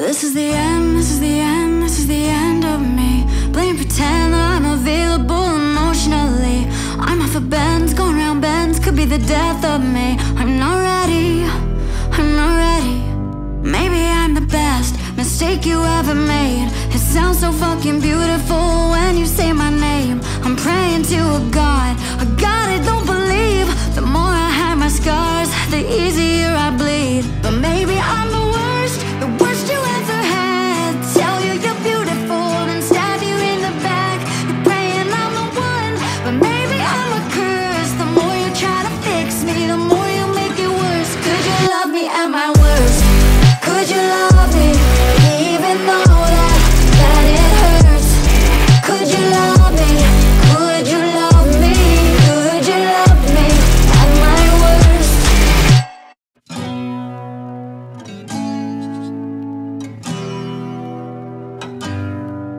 This is the end, this is the end, this is the end of me. Blame pretend that I'm available emotionally. I'm off a bend, going round bends, could be the death of me. I'm not ready, I'm not ready. Maybe I'm the best mistake you ever made. It sounds so fucking beautiful when you say my name. I'm praying to a God.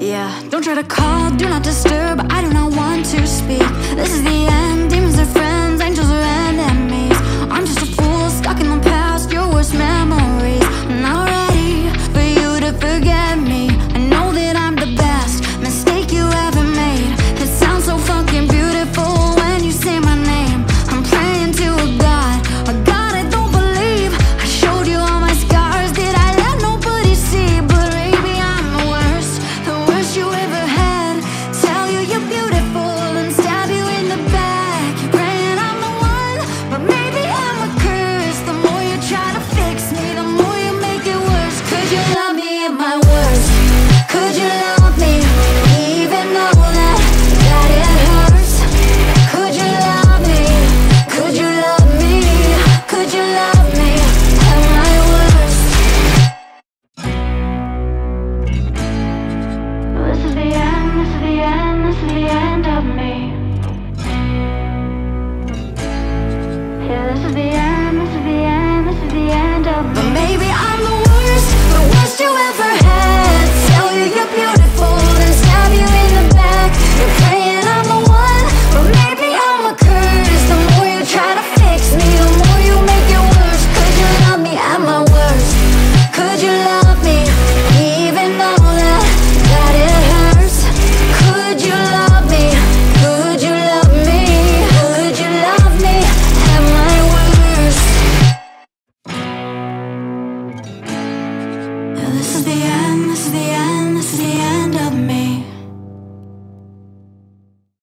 Yeah, don't try to call, do not disturb. I do not want to speak. This is the Yeah.